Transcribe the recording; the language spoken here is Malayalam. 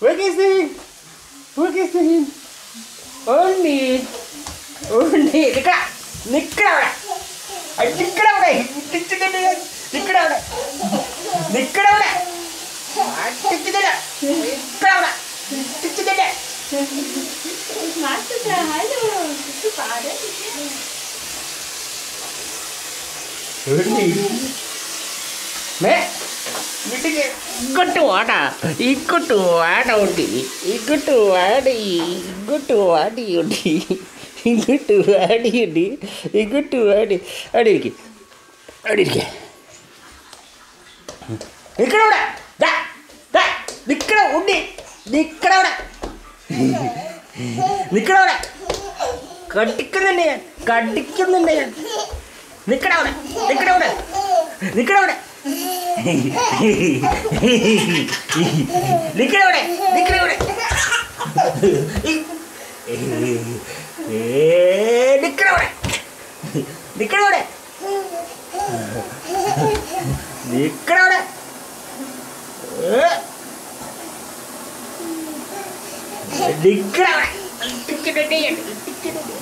Huwag kasing! Huwag kasing! Only! Only! Dika! Nikra! Ay, nikra na! Nikra na! Nikra na! Nikra na! Nikra na! Nikra na! Nikra na! Master, hello! Super! Only! Me! ഇങ്ങോട്ട് വാടാ. ഇങ്ങോട്ട് വാടാ ഇങ്ങോട്ട് വാടി. ഇങ്ങോട്ട് വാടി ഇങ്ങോട്ട് വാടി ഇങ്ങോട്ട് വാടി. അവിടെ ഇരിക്കും. ഇരിക്കേ. നിൽക്കണവിടെ നിൽക്കണ ഉണ്ട് നിൽക്കണവിടെ നിൽക്കണവിടെ കടിക്കുന്നുണ്ട് ഞാൻ. കടിക്കുന്നുണ്ട് ഞാൻ. നിൽക്കണവിടെ നിൽക്കണവിടെ നിൽക്കണവിടെ നിക്കവിടെ നിക്കവിടെ നിക്കടവിടെ നിക്കടവിടെ നിക്കടവിടെ നിക്കടവിടെ ടിക്കറ്റ് ടിക്കറ്റ് ടിക്കറ്റ്